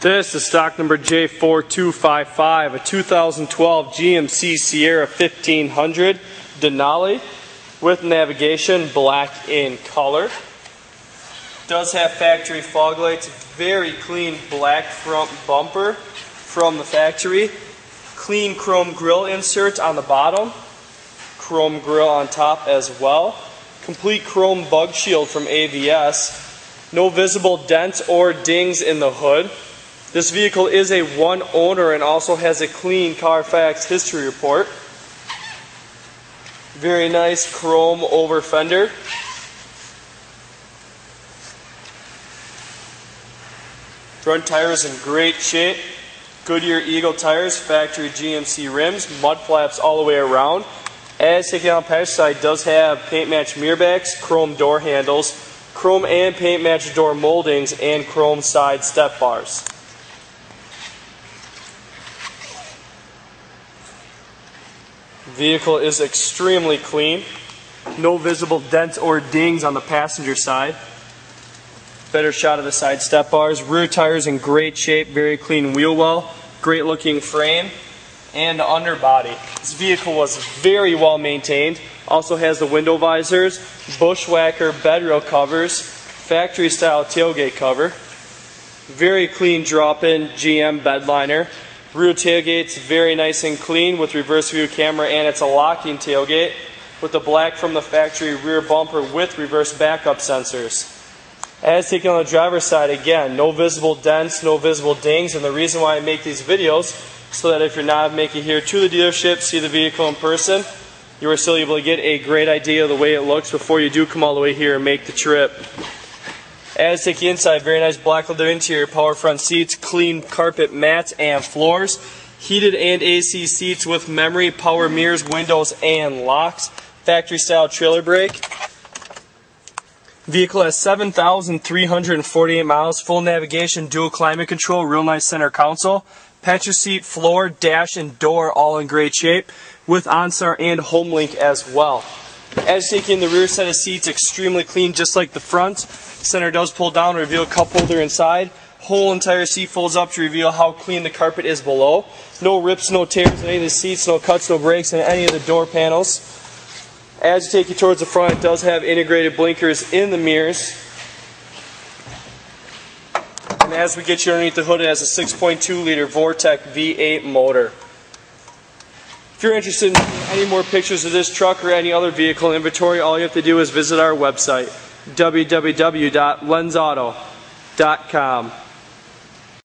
This is stock number J4255, a 2012 GMC Sierra 1500 Denali with navigation, black in color. Does have factory fog lights, very clean black front bumper from the factory. Clean chrome grill insert on the bottom, chrome grill on top as well. Complete chrome bug shield from AVS. No visible dents or dings in the hood. This vehicle is a one owner and also has a clean Carfax history report. Very nice chrome over fender. Front tires in great shape. Goodyear Eagle tires, factory GMC rims, mud flaps all the way around. As taken on passenger side does have paint match mirror backs, chrome door handles, chrome and paint match door moldings, and chrome side step bars. Vehicle is extremely clean. No visible dents or dings on the passenger side. Better shot of the side step bars. Rear tires in great shape, very clean wheel well, great looking frame, and underbody. This vehicle was very well maintained. Also has the window visors, Bushwacker rail covers, factory style tailgate cover. Very clean drop-in GM bed liner. Rear tailgate's very nice and clean with reverse view camera and it's a locking tailgate with the black from the factory rear bumper with reverse backup sensors. As taken on the driver's side, again, no visible dents, no visible dings, and the reason why I make these videos so that if you're not making here to the dealership, see the vehicle in person, you are still able to get a great idea of the way it looks before you do come all the way here and make the trip. As take inside, very nice black leather interior, power front seats, clean carpet mats and floors, heated and AC seats with memory, power mirrors, windows, and locks, factory style trailer brake. Vehicle has 7,348 miles, full navigation, dual climate control, real nice center console, passenger seat, floor, dash, and door all in great shape, with OnStar and HomeLink as well. As in the rear set of seats, extremely clean, just like the front. Center does pull down, reveal a cup holder inside. Whole entire seat folds up to reveal how clean the carpet is below. No rips, no tears in any of the seats, no cuts, no breaks in any of the door panels. As you take you towards the front, it does have integrated blinkers in the mirrors. And as we get you underneath the hood, it has a 6.2 liter Vortec V8 motor. If you're interested in any more pictures of this truck or any other vehicle inventory, all you have to do is visit our website, www.lenzauto.com.